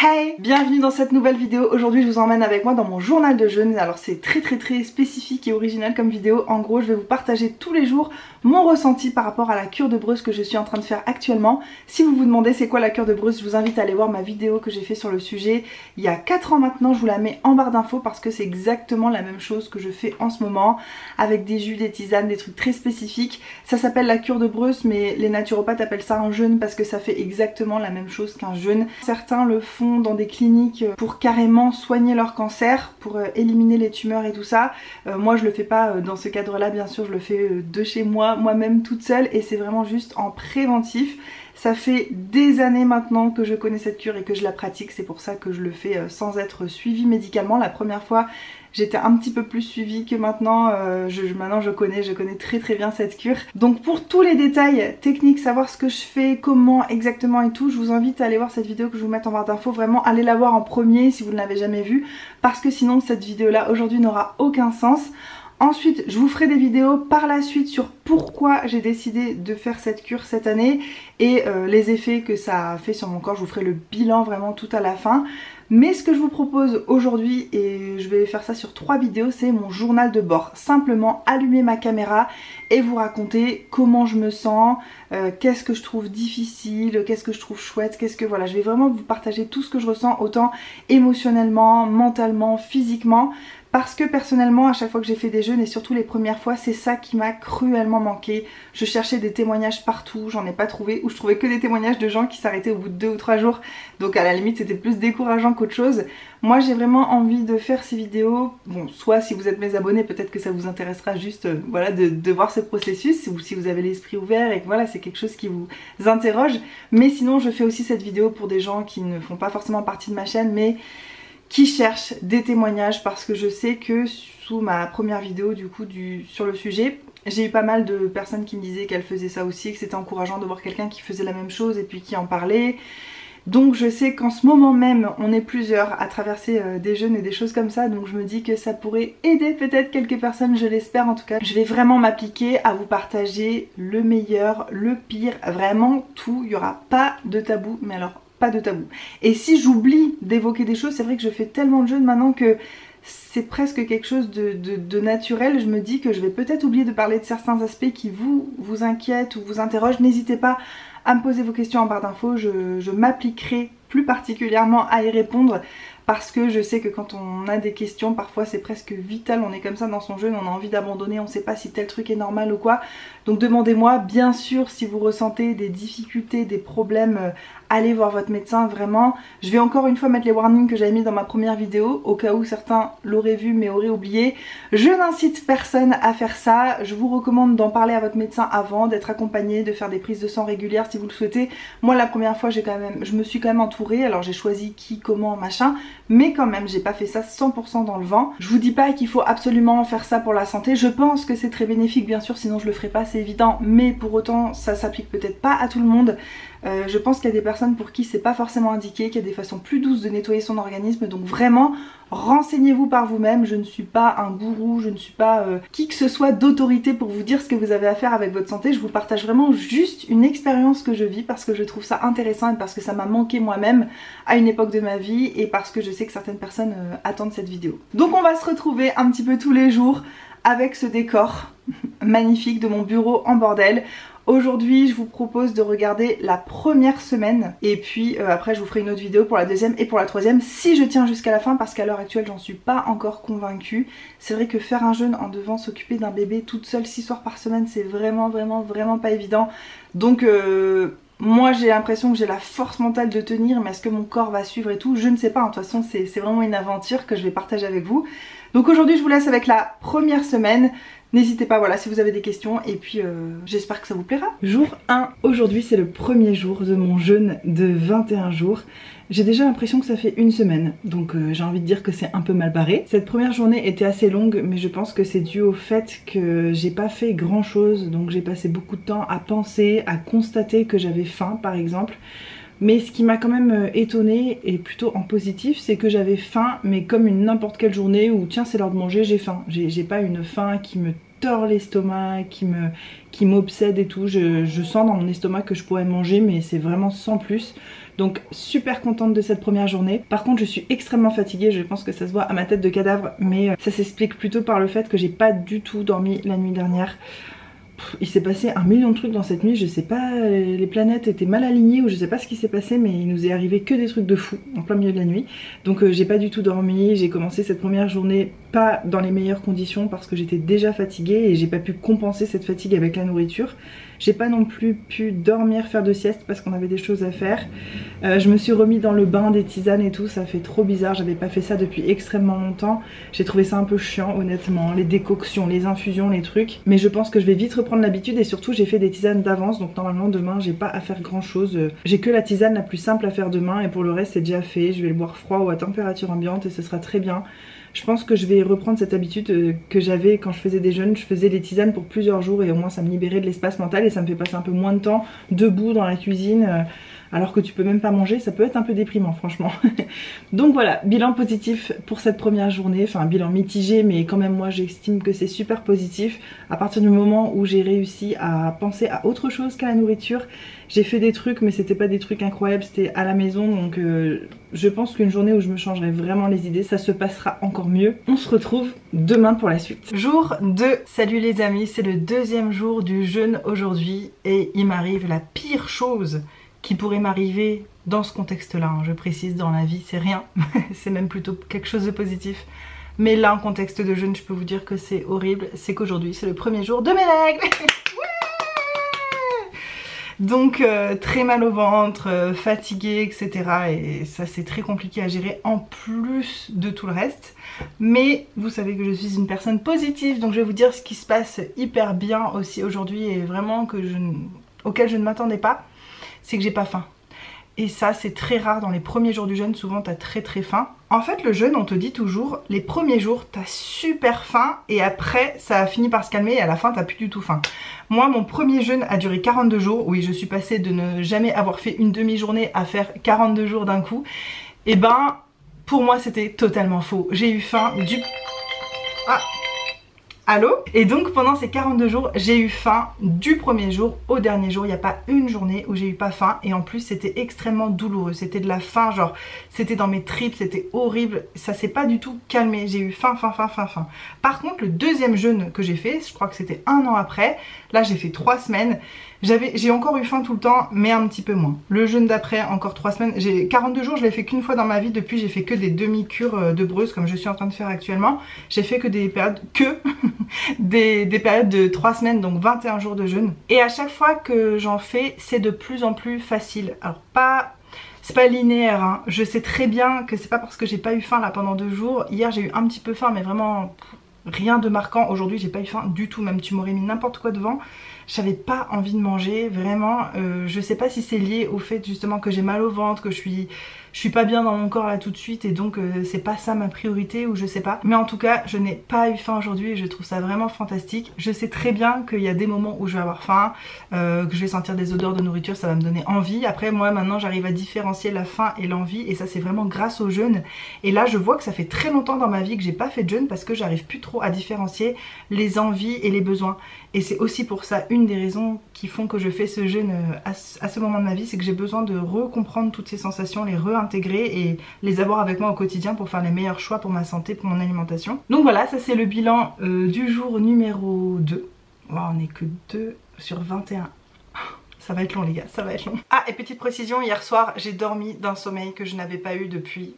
Hey Bienvenue dans cette nouvelle vidéo. Aujourd'hui je vous emmène avec moi dans mon journal de jeûne. Alors c'est très très très spécifique et original comme vidéo. En gros je vais vous partager tous les jours mon ressenti par rapport à la cure de Bruce que je suis en train de faire actuellement. Si vous vous demandez c'est quoi la cure de Bruce, je vous invite à aller voir ma vidéo que j'ai fait sur le sujet il y a 4 ans maintenant. Je vous la mets en barre d'infos parce que c'est exactement la même chose que je fais en ce moment avec des jus, des tisanes, des trucs très spécifiques. Ça s'appelle la cure de Bruce mais les naturopathes appellent ça un jeûne parce que ça fait exactement la même chose qu'un jeûne. Certains le font dans des cliniques pour carrément soigner leur cancer, pour euh, éliminer les tumeurs et tout ça. Euh, moi je le fais pas euh, dans ce cadre là bien sûr, je le fais de chez moi, moi-même toute seule et c'est vraiment juste en préventif. Ça fait des années maintenant que je connais cette cure et que je la pratique, c'est pour ça que je le fais sans être suivi médicalement. La première fois J'étais un petit peu plus suivie que maintenant. Euh, maintenant je connais, je connais très très bien cette cure. Donc pour tous les détails techniques, savoir ce que je fais, comment exactement et tout, je vous invite à aller voir cette vidéo que je vous mette en barre d'infos. Vraiment, allez la voir en premier si vous ne l'avez jamais vue. Parce que sinon cette vidéo là aujourd'hui n'aura aucun sens. Ensuite, je vous ferai des vidéos par la suite sur pourquoi j'ai décidé de faire cette cure cette année et euh, les effets que ça a fait sur mon corps. Je vous ferai le bilan vraiment tout à la fin. Mais ce que je vous propose aujourd'hui, et je vais faire ça sur trois vidéos, c'est mon journal de bord. Simplement allumer ma caméra et vous raconter comment je me sens, euh, qu'est-ce que je trouve difficile, qu'est-ce que je trouve chouette, qu'est-ce que voilà. Je vais vraiment vous partager tout ce que je ressens, autant émotionnellement, mentalement, physiquement. Parce que personnellement, à chaque fois que j'ai fait des jeûnes et surtout les premières fois, c'est ça qui m'a cruellement manqué. Je cherchais des témoignages partout, j'en ai pas trouvé, ou je trouvais que des témoignages de gens qui s'arrêtaient au bout de deux ou trois jours. Donc à la limite, c'était plus décourageant qu'autre chose. Moi, j'ai vraiment envie de faire ces vidéos. Bon, soit si vous êtes mes abonnés, peut-être que ça vous intéressera juste, euh, voilà, de, de, voir ce processus, ou si vous avez l'esprit ouvert et que voilà, c'est quelque chose qui vous interroge. Mais sinon, je fais aussi cette vidéo pour des gens qui ne font pas forcément partie de ma chaîne, mais qui cherchent des témoignages parce que je sais que sous ma première vidéo du coup sur le sujet j'ai eu pas mal de personnes qui me disaient qu'elles faisaient ça aussi, que c'était encourageant de voir quelqu'un qui faisait la même chose et puis qui en parlait. Donc je sais qu'en ce moment même on est plusieurs à traverser euh, des jeûnes et des choses comme ça donc je me dis que ça pourrait aider peut-être quelques personnes, je l'espère en tout cas. Je vais vraiment m'appliquer à vous partager le meilleur, le pire, vraiment tout, il n'y aura pas de tabou mais alors pas de tabou. Et si j'oublie d'évoquer des choses, c'est vrai que je fais tellement de jeûnes maintenant que c'est presque quelque chose de, naturel. Je me dis que je vais peut-être oublier de parler de certains aspects qui vous, vous inquiètent ou vous interrogent. N'hésitez pas à me poser vos questions en barre d'infos. Je, m'appliquerai plus particulièrement à y répondre parce que je sais que quand on a des questions, parfois c'est presque vital, on est comme ça dans son jeûne, on a envie d'abandonner, on sait pas si tel truc est normal ou quoi. Donc demandez-moi, bien sûr, si vous ressentez des difficultés, des problèmes, euh, allez voir votre médecin, vraiment. Je vais encore une fois mettre les warnings que j'avais mis dans ma première vidéo, au cas où certains l'auraient vu mais auraient oublié. Je n'incite personne à faire ça, je vous recommande d'en parler à votre médecin avant, d'être accompagné, de faire des prises de sang régulières si vous le souhaitez. Moi la première fois j'ai quand même, je me suis quand même entourée, alors j'ai choisi qui, comment, machin, mais quand même j'ai pas fait ça 100% dans le vent. Je vous dis pas qu'il faut absolument faire ça pour la santé, je pense que c'est très bénéfique bien sûr sinon je le ferai pas, c'est évident, mais pour autant ça s'applique peut-être pas à tout le monde. Euh, je pense qu'il y a des personnes pour qui c'est pas forcément indiqué, qu'il y a des façons plus douces de nettoyer son organisme. Donc vraiment, renseignez-vous par vous-même. Je ne suis pas un gourou, je ne suis pas euh, qui que ce soit d'autorité pour vous dire ce que vous avez à faire avec votre santé. Je vous partage vraiment juste une expérience que je vis parce que je trouve ça intéressant et parce que ça m'a manqué moi-même à une époque de ma vie et parce que je sais que certaines personnes euh, attendent cette vidéo. Donc on va se retrouver un petit peu tous les jours avec ce décor magnifique de mon bureau en bordel. Aujourd'hui je vous propose de regarder la première semaine et puis euh, après je vous ferai une autre vidéo pour la deuxième et pour la troisième si je tiens jusqu'à la fin parce qu'à l'heure actuelle j'en suis pas encore convaincue. C'est vrai que faire un jeûne en devant s'occuper d'un bébé toute seule 6 soirs par semaine c'est vraiment vraiment vraiment pas évident. Donc euh, moi j'ai l'impression que j'ai la force mentale de tenir mais est-ce que mon corps va suivre et tout? Je ne sais pas, de toute façon c'est vraiment une aventure que je vais partager avec vous. Donc aujourd'hui je vous laisse avec la première semaine. N'hésitez pas, voilà, si vous avez des questions et puis euh, j'espère que ça vous plaira. Jour 1, aujourd'hui c'est le premier jour de mon jeûne de 21 jours. J'ai déjà l'impression que ça fait une semaine, donc euh, j'ai envie de dire que c'est un peu mal barré. Cette première journée était assez longue, mais je pense que c'est dû au fait que j'ai pas fait grand chose, donc j'ai passé beaucoup de temps à penser, à constater que j'avais faim par exemple. Mais ce qui m'a quand même euh, étonnée, et plutôt en positif, c'est que j'avais faim, mais comme une n'importe quelle journée où tiens c'est l'heure de manger, j'ai faim. J'ai pas une faim qui me tord l'estomac, qui me qui m'obsède et tout. Je, sens dans mon estomac que je pourrais manger, mais c'est vraiment sans plus. Donc super contente de cette première journée. Par contre je suis extrêmement fatiguée, je pense que ça se voit à ma tête de cadavre, mais euh, ça s'explique plutôt par le fait que j'ai pas du tout dormi la nuit dernière il s'est passé un million de trucs dans cette nuit, je sais pas, les planètes étaient mal alignées ou je sais pas ce qui s'est passé mais il nous est arrivé que des trucs de fou en plein milieu de la nuit. Donc euh, j'ai pas du tout dormi, j'ai commencé cette première journée pas dans les meilleures conditions parce que j'étais déjà fatiguée et j'ai pas pu compenser cette fatigue avec la nourriture. J'ai pas non plus pu dormir, faire de sieste parce qu'on avait des choses à faire. Euh, je me suis remis dans le bain des tisanes et tout, ça fait trop bizarre, j'avais pas fait ça depuis extrêmement longtemps. J'ai trouvé ça un peu chiant honnêtement, les décoctions, les infusions, les trucs. Mais je pense que je vais vite reprendre l'habitude et surtout j'ai fait des tisanes d'avance donc normalement demain j'ai pas à faire grand chose. J'ai que la tisane la plus simple à faire demain et pour le reste c'est déjà fait. Je vais le boire froid ou à température ambiante et ce sera très bien. Je pense que je vais reprendre cette habitude euh, que j'avais quand je faisais des jeûnes. Je faisais des tisanes pour plusieurs jours et au moins ça me libérait de l'espace mental et ça me fait passer un peu moins de temps debout dans la cuisine euh, alors que tu peux même pas manger, ça peut être un peu déprimant franchement. Donc voilà, bilan positif pour cette première journée, enfin bilan mitigé mais quand même moi j'estime que c'est super positif à partir du moment où j'ai réussi à penser à autre chose qu'à la nourriture. J'ai fait des trucs mais c'était pas des trucs incroyables, c'était à la maison donc euh, je pense qu'une journée où je me changerai vraiment les idées, ça se passera encore mieux. On se retrouve demain pour la suite. Jour 2, salut les amis, c'est le deuxième jour du jeûne aujourd'hui et il m'arrive la pire chose qui pourrait m'arriver dans ce contexte-là. Hein. Je précise, dans la vie, c'est rien. c'est même plutôt quelque chose de positif. Mais là, en contexte de jeûne, je peux vous dire que c'est horrible. C'est qu'aujourd'hui, c'est le premier jour de mes règles. Donc euh, très mal au ventre, euh, fatiguée, etc. Et ça c'est très compliqué à gérer en plus de tout le reste. Mais vous savez que je suis une personne positive, donc je vais vous dire ce qui se passe hyper bien aussi aujourd'hui et vraiment que je, auquel je ne m'attendais pas c'est que j'ai pas faim. Et ça, c'est très rare dans les premiers jours du jeûne. Souvent, t'as très très faim. En fait, le jeûne, on te dit toujours, les premiers jours, t'as super faim. Et après, ça a fini par se calmer. Et à la fin, t'as plus du tout faim. Moi, mon premier jeûne a duré 42 jours. Oui, je suis passée de ne jamais avoir fait une demi-journée à faire 42 jours d'un coup. Et ben, pour moi, c'était totalement faux. J'ai eu faim du... Ah Allô Et donc pendant ces 42 jours, j'ai eu faim du premier jour au dernier jour. Il n'y a pas une journée où j'ai eu pas faim. Et en plus, c'était extrêmement douloureux. C'était de la faim, genre, c'était dans mes tripes, c'était horrible. Ça s'est pas du tout calmé. J'ai eu faim, faim, faim, faim, faim. Par contre, le deuxième jeûne que j'ai fait, je crois que c'était un an après. Là, j'ai fait trois semaines. J'ai encore eu faim tout le temps, mais un petit peu moins. Le jeûne d'après, encore 3 semaines. J'ai 42 jours, je l'ai fait qu'une fois dans ma vie. Depuis, j'ai fait que des demi-cures euh, de breuse, comme je suis en train de faire actuellement. J'ai fait que des périodes, que des, périodes de 3 semaines, donc 21 jours de jeûne. Et à chaque fois que j'en fais, c'est de plus en plus facile. Alors pas c'est pas linéaire, hein. je sais très bien que c'est pas parce que j'ai pas eu faim là pendant deux jours. Hier j'ai eu un petit peu faim mais vraiment rien de marquant. Aujourd'hui j'ai pas eu faim du tout, même tu m'aurais mis n'importe quoi devant j'avais pas envie de manger, vraiment. Euh, je sais pas si c'est lié au fait justement que j'ai mal au ventre, que je suis suis pas bien dans mon corps là tout de suite et donc euh, c'est pas ça ma priorité ou je sais pas. Mais en tout cas, je n'ai pas eu faim aujourd'hui et je trouve ça vraiment fantastique. Je sais très bien qu'il y a des moments où je vais avoir faim, euh, que je vais sentir des odeurs de nourriture, ça va me donner envie. Après moi maintenant j'arrive à différencier la faim et l'envie et ça c'est vraiment grâce au jeûne. Et là je vois que ça fait très longtemps dans ma vie que j'ai pas fait de jeûne parce que j'arrive plus trop à différencier les envies et les besoins. Et c'est aussi pour ça une des raisons qui font que je fais ce jeûne euh, à, ce moment de ma vie, c'est que j'ai besoin de recomprendre toutes ces sensations, les réintégrer et les avoir avec moi au quotidien pour faire les meilleurs choix pour ma santé, pour mon alimentation. Donc voilà, ça c'est le bilan euh, du jour numéro 2. on n'est que 2 sur 21. Ça va être long les gars, ça va être long. Ah et petite précision, hier soir j'ai dormi d'un sommeil que je n'avais pas eu depuis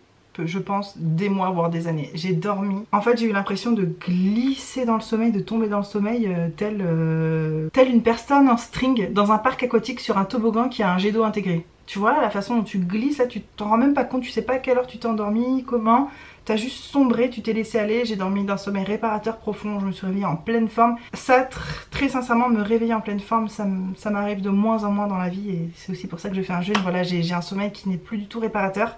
je pense des mois voire des années. J'ai dormi. En fait j'ai eu l'impression de glisser dans le sommeil, de tomber dans le sommeil euh, tel, euh, une personne en string dans un parc aquatique sur un toboggan qui a un jet d'eau intégré. Tu vois la façon dont tu glisses tu t'en rends même pas compte, tu sais pas à quelle heure tu t'es endormi, comment. T'as juste sombré, tu t'es laissé aller, j'ai dormi d'un sommeil réparateur profond, je me suis réveillée en pleine forme. Ça, très sincèrement, me réveiller en pleine forme, ça m'arrive de moins en moins dans la vie et c'est aussi pour ça que je fais un jeûne. Voilà, j'ai un sommeil qui n'est plus du tout réparateur.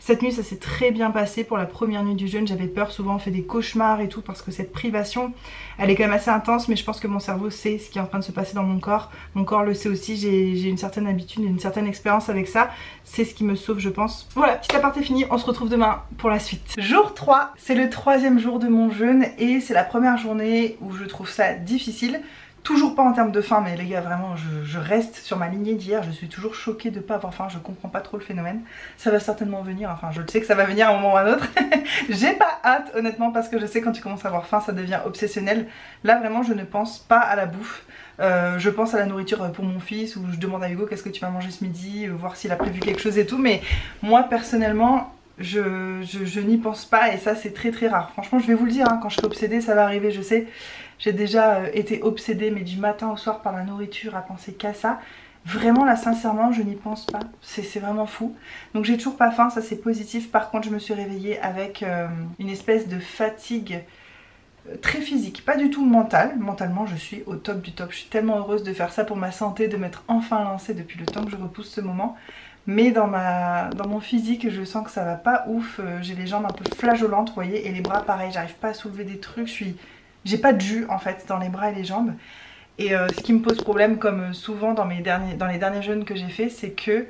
Cette nuit ça s'est très bien passé pour la première nuit du jeûne, j'avais peur, souvent on fait des cauchemars et tout parce que cette privation elle est quand même assez intense mais je pense que mon cerveau sait ce qui est en train de se passer dans mon corps. Mon corps le sait aussi, j'ai une certaine habitude, une certaine expérience avec ça. C'est ce qui me sauve je pense. Voilà, petit aparté fini, on se retrouve demain pour la suite. Jour 3, c'est le troisième jour de mon jeûne et c'est la première journée où je trouve ça difficile Toujours pas en termes de faim, mais les gars, vraiment, je, reste sur ma lignée d'hier. Je suis toujours choquée de pas avoir faim. Je comprends pas trop le phénomène. Ça va certainement venir. Enfin, je le sais que ça va venir à un moment ou à un autre. J'ai pas hâte, honnêtement, parce que je sais quand tu commences à avoir faim, ça devient obsessionnel. Là, vraiment, je ne pense pas à la bouffe. Euh, je pense à la nourriture pour mon fils ou je demande à Hugo qu'est-ce que tu vas manger ce midi, euh, voir s'il a prévu quelque chose et tout. Mais moi personnellement, je, n'y pense pas et ça c'est très très rare. Franchement je vais vous le dire, hein, quand je suis obsédée ça va arriver je sais. J'ai déjà euh, été obsédée mais du matin au soir par la nourriture à penser qu'à ça. Vraiment là sincèrement je n'y pense pas, c'est vraiment fou. Donc j'ai toujours pas faim, ça c'est positif. Par contre je me suis réveillée avec euh, une espèce de fatigue euh, très physique, pas du tout mentale. Mentalement je suis au top du top. Je suis tellement heureuse de faire ça pour ma santé, de m'être enfin lancée depuis le temps que je repousse ce moment mais dans, ma, dans mon physique je sens que ça va pas ouf, j'ai les jambes un peu flageolantes vous voyez et les bras pareil, j'arrive pas à soulever des trucs, je suis... j'ai pas de jus en fait dans les bras et les jambes. Et euh, ce qui me pose problème comme souvent dans, mes derniers, dans les derniers jeûnes que j'ai fait c'est que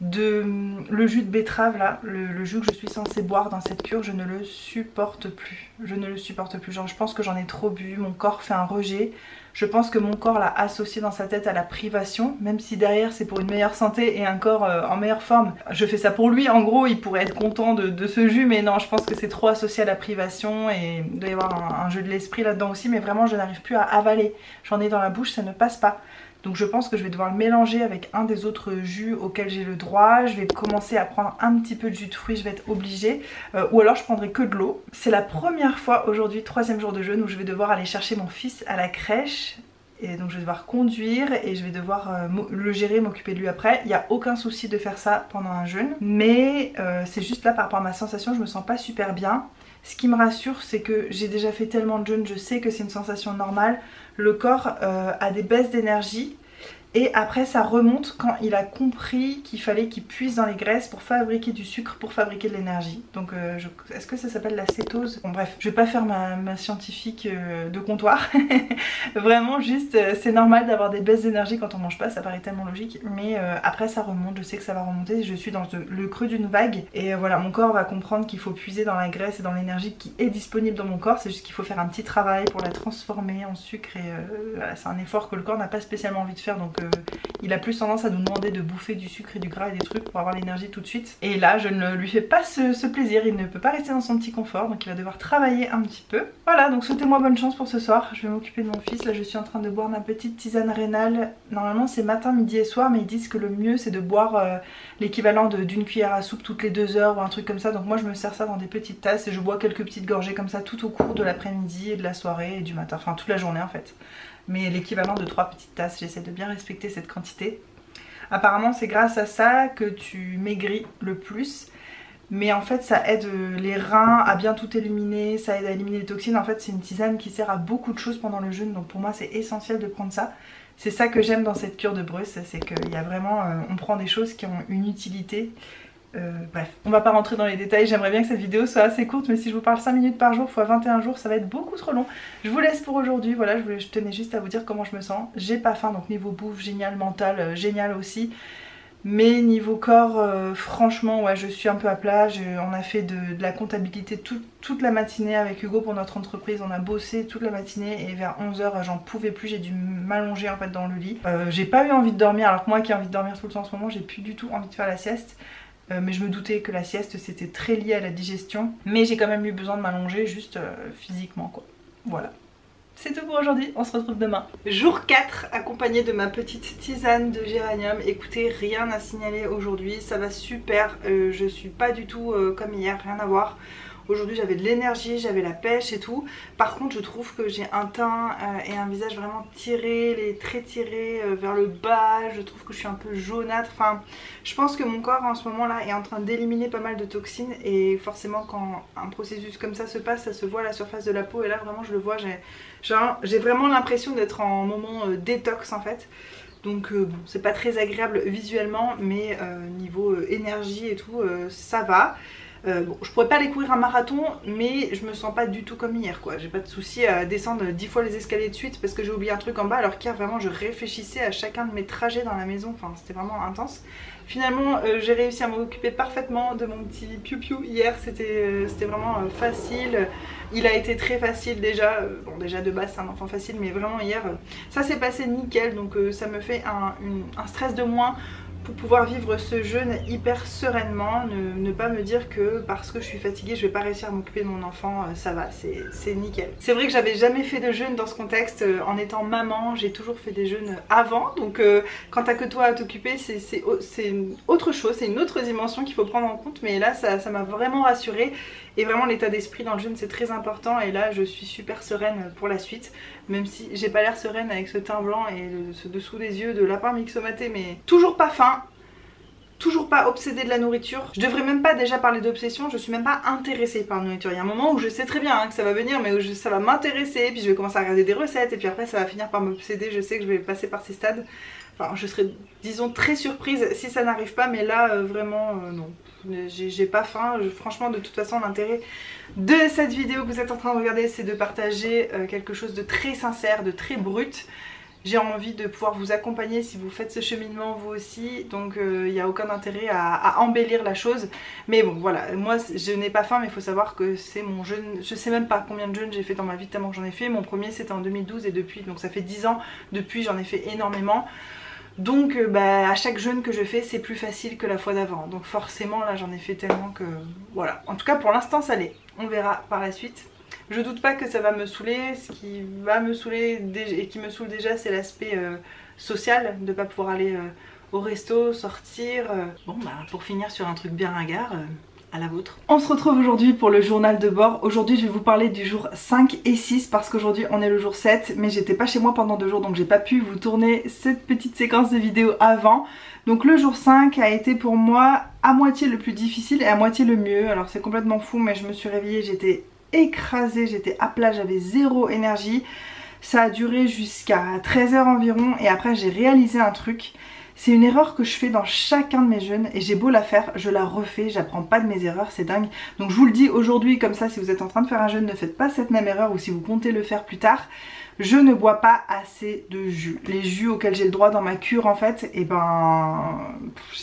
de, le jus de betterave là, le, jus que je suis censée boire dans cette cure, je ne le supporte plus. Je ne le supporte plus. Genre je pense que j'en ai trop bu, mon corps fait un rejet. Je pense que mon corps l'a associé dans sa tête à la privation, même si derrière c'est pour une meilleure santé et un corps euh, en meilleure forme. Je fais ça pour lui, en gros il pourrait être content de, ce jus, mais non je pense que c'est trop associé à la privation et il doit y avoir un jeu de l'esprit là-dedans aussi, mais vraiment je n'arrive plus à avaler. J'en ai dans la bouche, ça ne passe pas. Donc je pense que je vais devoir le mélanger avec un des autres jus auxquels j'ai le droit. Je vais commencer à prendre un petit peu de jus de fruits, je vais être obligée. Euh, ou alors je prendrai que de l'eau. C'est la première fois aujourd'hui, troisième jour de jeûne, où je vais devoir aller chercher mon fils à la crèche. Et donc je vais devoir conduire et je vais devoir euh, le gérer, m'occuper de lui après. Il n'y a aucun souci de faire ça pendant un jeûne. Mais euh, c'est juste là par rapport à ma sensation, je me sens pas super bien. Ce qui me rassure, c'est que j'ai déjà fait tellement de jeûnes, je sais que c'est une sensation normale. Le corps euh, a des baisses d'énergie et après ça remonte quand il a compris qu'il fallait qu'il puise dans les graisses pour fabriquer du sucre, pour fabriquer de l'énergie. Donc euh, est-ce que ça s'appelle la cétose? Bon bref, je vais pas faire ma, scientifique euh, de comptoir. Vraiment juste, euh, c'est normal d'avoir des baisses d'énergie quand on mange pas, ça paraît tellement logique. Mais après ça remonte, je sais que ça va remonter, je suis dans le creux d'une vague. Et voilà, mon corps va comprendre qu'il faut puiser dans la graisse et dans l'énergie qui est disponible dans mon corps. C'est juste qu'il faut faire un petit travail pour la transformer en sucre. Et voilà, c'est un effort que le corps n'a pas spécialement envie de faire. Donc il a plus tendance à nous demander de bouffer du sucre et du gras et des trucs pour avoir l'énergie tout de suite. Et là, je ne lui fais pas ce, plaisir, il ne peut pas rester dans son petit confort, donc il va devoir travailler un petit peu. Voilà, donc souhaitez-moi bonne chance pour ce soir. Je vais m'occuper de mon fils. Là, je suis en train de boire ma petite tisane rénale. Normalement, c'est matin, midi et soir, mais ils disent que le mieux, c'est de boire euh, l'équivalent d'une cuillère à soupe toutes les deux heures ou un truc comme ça. Donc moi, je me sers ça dans des petites tasses et je bois quelques petites gorgées comme ça tout au cours de l'après-midi et de la soirée et du matin. Enfin, toute la journée en fait mais l'équivalent de 3 petites tasses. J'essaie de bien respecter cette quantité. Apparemment c'est grâce à ça que tu maigris le plus. Mais en fait ça aide les reins à bien tout éliminer, ça aide à éliminer les toxines. En fait c'est une tisane qui sert à beaucoup de choses pendant le jeûne. Donc pour moi c'est essentiel de prendre ça. C'est ça que j'aime dans cette cure de Bruce, c'est qu'il y a vraiment, euh, on prend des choses qui ont une utilité euh, bref, on va pas rentrer dans les détails, j'aimerais bien que cette vidéo soit assez courte mais si je vous parle 5 minutes par jour x 21 jours ça va être beaucoup trop long. Je vous laisse pour aujourd'hui, voilà je, tenais juste à vous dire comment je me sens. J'ai pas faim donc niveau bouffe génial, mental euh, génial aussi. Mais niveau corps, euh, franchement, ouais, je suis un peu à plat. on a fait de, la comptabilité toute la matinée avec Hugo pour notre entreprise. On a bossé toute la matinée et vers 11h, j'en pouvais plus. J'ai dû m'allonger en fait dans le lit. j'ai pas eu envie de dormir, alors que moi qui ai envie de dormir tout le temps en ce moment, j'ai plus du tout envie de faire la sieste. Euh, mais je me doutais que la sieste c'était très lié à la digestion. Mais j'ai quand même eu besoin de m'allonger juste euh, physiquement quoi. Voilà. C'est tout pour aujourd'hui, on se retrouve demain. Jour 4, accompagné de ma petite tisane de géranium. Écoutez, rien à signaler aujourd'hui, ça va super. Euh, je suis pas du tout comme hier, rien à voir. Aujourd'hui j'avais de l'énergie, j'avais la pêche et tout. Par contre je trouve que j'ai un teint euh, et un visage vraiment tiré, les traits tirés euh, vers le bas. Je trouve que je suis un peu jaunâtre. Enfin je pense que mon corps en ce moment là est en train d'éliminer pas mal de toxines. Et forcément quand un processus comme ça se passe, ça se voit à la surface de la peau. Et là vraiment je le vois, j'ai vraiment l'impression d'être en moment euh, détox en fait. Donc bon, c'est pas très agréable visuellement mais niveau énergie et tout ça va. Euh, je pourrais pas aller courir un marathon, mais je me sens pas du tout comme hier quoi. J'ai pas de souci à descendre 10 fois les escaliers de suite parce que j'ai oublié un truc en bas alors qu'hier vraiment je réfléchissais à chacun de mes trajets dans la maison, enfin c'était vraiment intense. Finalement euh, j'ai réussi à m'occuper parfaitement de mon petit piou-piou hier, c'était euh, vraiment facile. Il a été très facile déjà, bon déjà de base c'est un enfant facile mais vraiment hier ça s'est passé nickel donc ça me fait un stress de moins pour pouvoir vivre ce jeûne hyper sereinement, ne, pas me dire que parce que je suis fatiguée je vais pas réussir à m'occuper de mon enfant, euh, ça va, c'est nickel. C'est vrai que j'avais jamais fait de jeûne dans ce contexte euh, en étant maman, j'ai toujours fait des jeûnes avant, donc euh, quand t'as que toi à t'occuper c'est autre chose, c'est une autre dimension qu'il faut prendre en compte, mais là ça m'a vraiment rassurée et vraiment l'état d'esprit dans le jeûne c'est très important et là je suis super sereine pour la suite. Même si j'ai pas l'air sereine avec ce teint blanc et ce dessous des yeux de lapin mixomaté mais toujours pas faim. Toujours pas obsédée de la nourriture. Je devrais même pas déjà parler d'obsession, je suis même pas intéressée par la nourriture. Il y a un moment où je sais très bien hein, que ça va venir, mais où ça va m'intéresser, puis je vais commencer à regarder des recettes, et puis après ça va finir par m'obséder. Je sais que je vais passer par ces stades. Enfin, je serais, disons, très surprise si ça n'arrive pas, mais là, euh, vraiment, euh, non j'ai pas faim. franchement, de toute façon, l'intérêt de cette vidéo que vous êtes en train de regarder, c'est de partager euh, quelque chose de très sincère, de très brut. J'ai envie de pouvoir vous accompagner si vous faites ce cheminement vous aussi, donc il euh, n'y a aucun intérêt à, embellir la chose. Mais bon voilà, moi je n'ai pas faim mais il faut savoir que c'est mon jeûne, je sais même pas combien de jeûnes j'ai fait dans ma vie tellement j'en ai fait. Mon premier c'était en 2012 et depuis, donc ça fait 10 ans, depuis j'en ai fait énormément. Donc euh, bah, à chaque jeûne que je fais c'est plus facile que la fois d'avant. Donc forcément là j'en ai fait tellement que voilà. En tout cas pour l'instant ça l'est. On verra par la suite. Je doute pas que ça va me saouler. Ce qui va me saouler et qui me saoule déjà c'est l'aspect euh, social. De pas pouvoir aller euh, au resto, sortir. Bon bah pour finir sur un truc bien ringard à la vôtre. On se retrouve aujourd'hui pour le journal de bord. Aujourd'hui je vais vous parler du jour 5 et 6 parce qu'aujourd'hui on est le jour 7 mais j'étais pas chez moi pendant deux jours donc j'ai pas pu vous tourner cette petite séquence de vidéo avant. Donc le jour 5 a été pour moi à moitié le plus difficile et à moitié le mieux. Alors c'est complètement fou mais je me suis réveillée, j'étais écrasée, j'étais à plat, j'avais zéro énergie. Ça a duré jusqu'à 13h environ et après j'ai réalisé un truc c'est une erreur que je fais dans chacun de mes jeûnes et j'ai beau la faire, je la refais, j'apprends pas de mes erreurs, c'est dingue. Donc je vous le dis aujourd'hui comme ça, si vous êtes en train de faire un jeûne, ne faites pas cette même erreur ou si vous comptez le faire plus tard. Je ne bois pas assez de jus. Les jus auxquels j'ai le droit dans ma cure en fait, et eh ben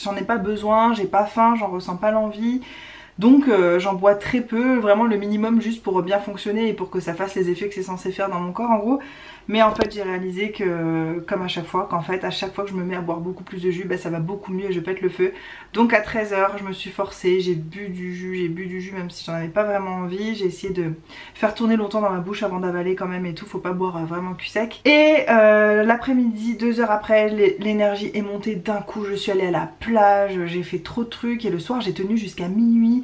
j'en ai pas besoin, j'ai pas faim, j'en ressens pas l'envie. Donc euh, j'en bois très peu, vraiment le minimum juste pour bien fonctionner et pour que ça fasse les effets que c'est censé faire dans mon corps en gros. Mais en fait j'ai réalisé que comme à chaque fois qu'en fait à chaque fois que je me mets à boire beaucoup plus de jus bah, ça va beaucoup mieux et je pète le feu. Donc à 13h je me suis forcée, j'ai bu du jus, j'ai bu du jus même si j'en avais pas vraiment envie. J'ai essayé de faire tourner longtemps dans ma bouche avant d'avaler quand même et tout, faut pas boire vraiment cul sec. Et euh, l'après-midi, deux heures après, l'énergie est montée d'un coup, je suis allée à la plage, j'ai fait trop de trucs et le soir j'ai tenu jusqu'à minuit.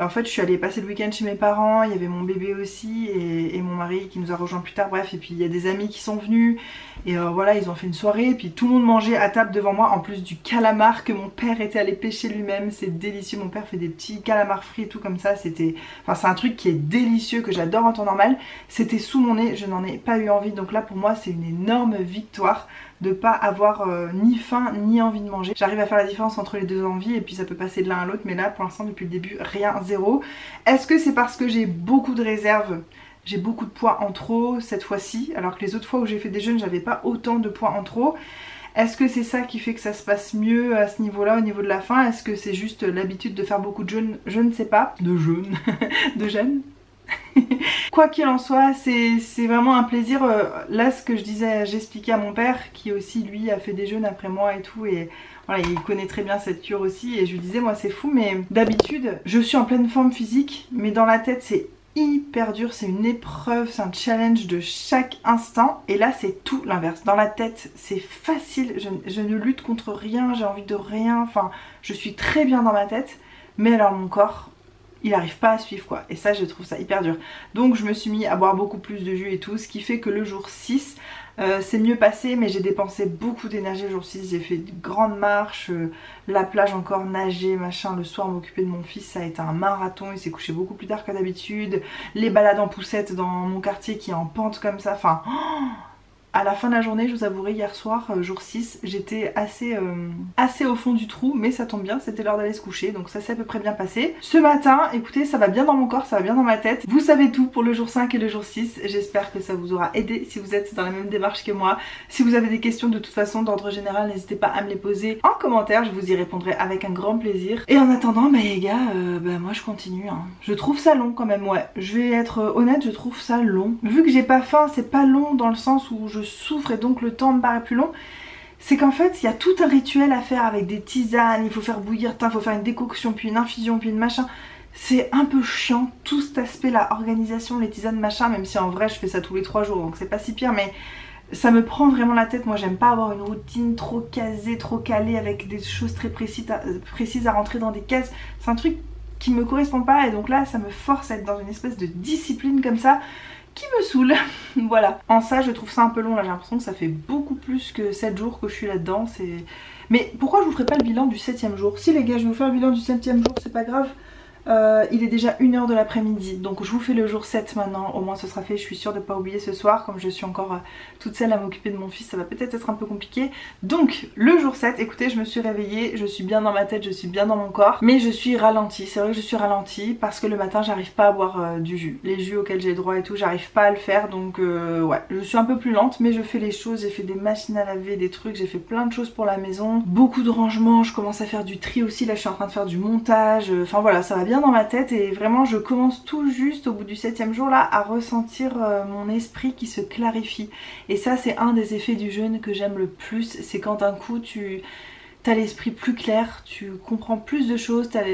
En fait je suis allée passer le week-end chez mes parents, il y avait mon bébé aussi et, mon mari qui nous a rejoint plus tard, bref et puis il y a des amis qui sont venus et euh, voilà ils ont fait une soirée et puis tout le monde mangeait à table devant moi en plus du calamar que mon père était allé pêcher lui-même. C'est délicieux mon père fait des petits calamars frits et tout comme ça. C'était enfin c'est un truc qui est délicieux que j'adore en temps normal. C'était sous mon nez je n'en ai pas eu envie. Donc là pour moi c'est une énorme victoire de pas avoir euh, ni faim ni envie de manger. J'arrive à faire la différence entre les deux envies et puis ça peut passer de l'un à l'autre mais là pour l'instant depuis le début rien, zéro. Est-ce que c'est parce que j'ai beaucoup de réserves j'ai beaucoup de poids en trop cette fois-ci, alors que les autres fois où j'ai fait des jeûnes, j'avais pas autant de poids en trop? Est-ce que c'est ça qui fait que ça se passe mieux à ce niveau-là, au niveau de la faim? Est-ce que c'est juste l'habitude de faire beaucoup de jeûnes? Je ne sais pas. De jeûne De jeûne Quoi qu'il en soit, c'est vraiment un plaisir. Euh, là, ce que je disais, j'expliquais à mon père, qui aussi, lui, a fait des jeûnes après moi et tout, et voilà, il connaît très bien cette cure aussi, et je lui disais, moi, c'est fou, mais d'habitude, je suis en pleine forme physique, mais dans la tête, c'est hyper dur, c'est une épreuve, c'est un challenge de chaque instant. Et là c'est tout l'inverse. Dans la tête c'est facile, je, ne lutte contre rien, j'ai envie de rien, enfin je suis très bien dans ma tête. Mais alors mon corps il n'arrive pas à suivre quoi. Et ça je trouve ça hyper dur. Donc je me suis mis à boire beaucoup plus de jus et tout ce qui fait que le jour 6 euh, c'est mieux passé mais j'ai dépensé beaucoup d'énergie le jour 6, j'ai fait de grandes marches, euh, la plage encore, nager, machin, le soir m'occuper de mon fils, ça a été un marathon, il s'est couché beaucoup plus tard que d'habitude, les balades en poussette dans mon quartier qui est en pente comme ça, enfin... à la fin de la journée, je vous avouerai, hier soir, euh, jour 6, j'étais assez, euh, assez au fond du trou, mais ça tombe bien, c'était l'heure d'aller se coucher, donc ça s'est à peu près bien passé. Ce matin, écoutez, ça va bien dans mon corps, ça va bien dans ma tête. Vous savez tout pour le jour 5 et le jour 6, j'espère que ça vous aura aidé si vous êtes dans la même démarche que moi. Si vous avez des questions de toute façon d'ordre général, n'hésitez pas à me les poser en commentaire, je vous y répondrai avec un grand plaisir. Et en attendant, bah les gars, euh, bah moi je continue. Hein. Je trouve ça long quand même, ouais. Je vais être honnête, je trouve ça long. Vu que j'ai pas faim, c'est pas long dans le sens où je souffre et donc le temps me paraît plus long c'est qu'en fait il y a tout un rituel à faire avec des tisanes, il faut faire bouillir, il faut faire une décoction, puis une infusion, puis une machin. C'est un peu chiant tout cet aspect là, organisation, les tisanes, machin, même si en vrai je fais ça tous les trois jours donc c'est pas si pire mais ça me prend vraiment la tête, moi j'aime pas avoir une routine trop casée, trop calée avec des choses très précises précises à rentrer dans des cases. C'est un truc qui me correspond pas et donc là ça me force à être dans une espèce de discipline comme ça qui me saoule. voilà. En ça, je trouve ça un peu long. Là, j'ai l'impression que ça fait beaucoup plus que 7 jours que je suis là-dedans. Mais pourquoi je vous ferai pas le bilan du 7ème jour? Si les gars, je vais vous faire le bilan du 7ème jour, c'est pas grave. Euh, il est déjà 1h de l'après-midi, donc je vous fais le jour 7 maintenant, au moins ce sera fait, je suis sûre de ne pas oublier ce soir, comme je suis encore euh, toute seule à m'occuper de mon fils, ça va peut-être être un peu compliqué. Donc le jour 7, écoutez, je me suis réveillée, je suis bien dans ma tête, je suis bien dans mon corps, mais je suis ralentie, c'est vrai que je suis ralentie parce que le matin j'arrive pas à boire euh, du jus. Les jus auxquels j'ai droit et tout, j'arrive pas à le faire, donc ouais, je suis un peu plus lente, mais je fais les choses, j'ai fait des machines à laver, des trucs, j'ai fait plein de choses pour la maison, beaucoup de rangements, je commence à faire du tri aussi, là je suis en train de faire du montage, enfin voilà, ça va bien dans ma tête et vraiment je commence tout juste au bout du septième jour là à ressentir euh, mon esprit qui se clarifie. Et ça c'est un des effets du jeûne que j'aime le plus. C'est quand d'un coup tu as l'esprit plus clair, tu comprends plus de choses, tu as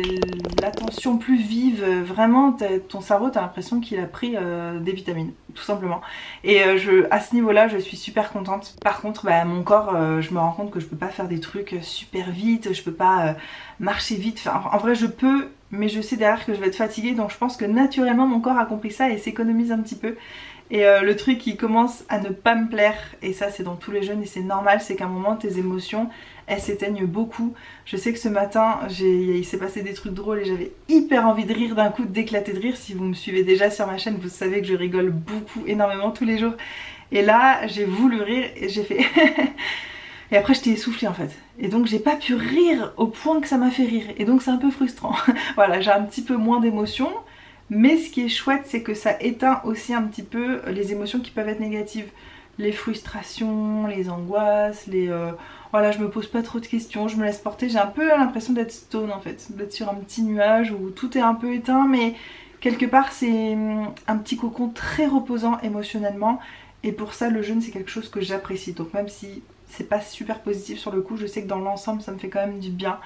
l'attention plus vive, vraiment ton cerveau tu as l'impression qu'il a pris euh, des vitamines tout simplement. Et euh, je, à ce niveau là je suis super contente. Par contre bah, mon corps je me rends compte que je peux pas faire des trucs super vite, je peux pas marcher vite, enfin, en vrai je peux mais je sais derrière que je vais être fatiguée donc je pense que naturellement mon corps a compris ça et s'économise un petit peu. Et euh, le truc qui commence à ne pas me plaire et ça c'est dans tous les jeunes et c'est normal c'est qu'à un moment tes émotions elles s'éteignent beaucoup. Je sais que ce matin il s'est passé des trucs drôles et j'avais hyper envie de rire d'un coup d'éclater de rire. Si vous me suivez déjà sur ma chaîne vous savez que je rigole beaucoup énormément tous les jours. Et là j'ai voulu rire et j'ai fait Et après j'étais essoufflée en fait. Et donc j'ai pas pu rire au point que ça m'a fait rire. Et donc c'est un peu frustrant. voilà, j'ai un petit peu moins d'émotions. Mais ce qui est chouette, c'est que ça éteint aussi un petit peu les émotions qui peuvent être négatives. Les frustrations, les angoisses, les... Euh, voilà, je me pose pas trop de questions, je me laisse porter. J'ai un peu l'impression d'être stone en fait. D'être sur un petit nuage où tout est un peu éteint, mais quelque part c'est hum, un petit cocon très reposant émotionnellement. Et pour ça, le jeûne, c'est quelque chose que j'apprécie. Donc même si c'est pas super positif sur le coup, je sais que dans l'ensemble ça me fait quand même du bien.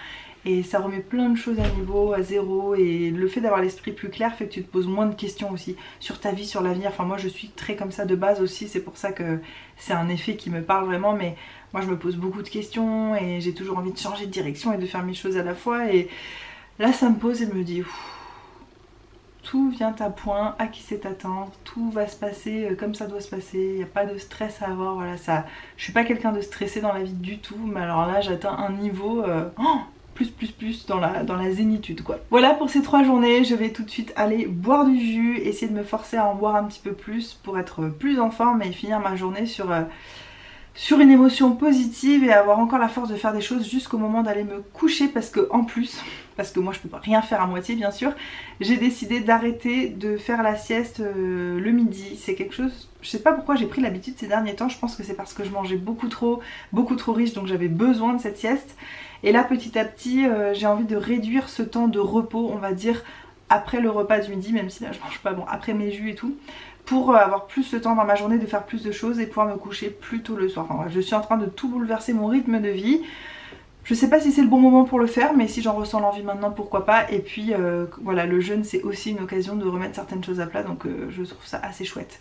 Et ça remet plein de choses à niveau, à zéro. Et le fait d'avoir l'esprit plus clair fait que tu te poses moins de questions aussi sur ta vie, sur l'avenir, enfin moi je suis très comme ça de base aussi, c'est pour ça que c'est un effet qui me parle vraiment. Mais moi je me pose beaucoup de questions et j'ai toujours envie de changer de direction et de faire mille choses à la fois. Et là ça me pose et me dit tout vient à point, à qui c'est attendre, tout va se passer euh, comme ça doit se passer, il n'y a pas de stress à avoir, voilà ça. Je suis pas quelqu'un de stressé dans la vie du tout, mais alors là j'atteins un niveau euh, oh, plus plus plus dans la, dans la zénitude quoi. Voilà pour ces trois journées, je vais tout de suite aller boire du jus, essayer de me forcer à en boire un petit peu plus pour être plus en forme et finir ma journée sur... Euh, sur une émotion positive et avoir encore la force de faire des choses jusqu'au moment d'aller me coucher parce que en plus, parce que moi je peux rien faire à moitié bien sûr, j'ai décidé d'arrêter de faire la sieste euh, le midi. C'est quelque chose, je sais pas pourquoi j'ai pris l'habitude ces derniers temps, je pense que c'est parce que je mangeais beaucoup trop, beaucoup trop riche donc j'avais besoin de cette sieste. Et là petit à petit euh, j'ai envie de réduire ce temps de repos on va dire après le repas du midi même si là je mange pas bon après mes jus et tout pour euh, avoir plus de temps dans ma journée de faire plus de choses et pouvoir me coucher plus tôt le soir. Enfin, je suis en train de tout bouleverser mon rythme de vie. Je sais pas si c'est le bon moment pour le faire mais si j'en ressens l'envie maintenant pourquoi pas et puis euh, voilà le jeûne c'est aussi une occasion de remettre certaines choses à plat donc euh, je trouve ça assez chouette.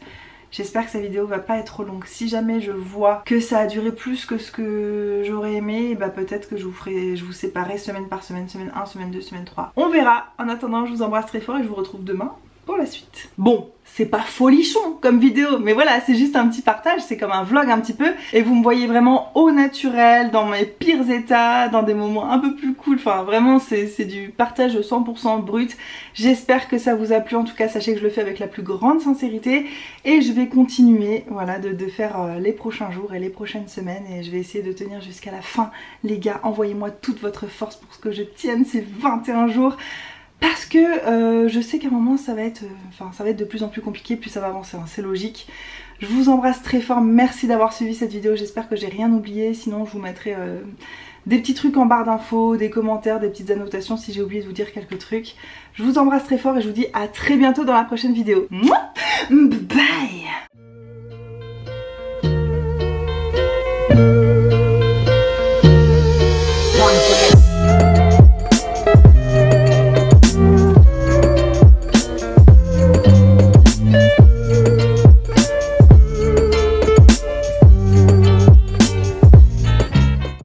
J'espère que cette vidéo va pas être trop longue. Si jamais je vois que ça a duré plus que ce que j'aurais aimé, bah peut-être que je vous ferai, je vous séparerai semaine par semaine, semaine 1, semaine 2, semaine 3. On verra. En attendant, je vous embrasse très fort et je vous retrouve demain pour la suite. Bon, c'est pas folichon comme vidéo, mais voilà, c'est juste un petit partage, c'est comme un vlog un petit peu, et vous me voyez vraiment au naturel, dans mes pires états, dans des moments un peu plus cool, enfin vraiment c'est du partage 100% brut. J'espère que ça vous a plu, en tout cas sachez que je le fais avec la plus grande sincérité, et je vais continuer voilà, de, faire euh, les prochains jours et les prochaines semaines, et je vais essayer de tenir jusqu'à la fin. Les gars, envoyez-moi toute votre force pour que je tienne ces 21 jours parce que euh, je sais qu'à un moment ça va être, euh, enfin ça va être de plus en plus compliqué, plus ça va avancer, hein, c'est logique. Je vous embrasse très fort, merci d'avoir suivi cette vidéo, j'espère que j'ai rien oublié, sinon je vous mettrai euh, des petits trucs en barre d'infos, des commentaires, des petites annotations si j'ai oublié de vous dire quelques trucs. Je vous embrasse très fort et je vous dis à très bientôt dans la prochaine vidéo. Bye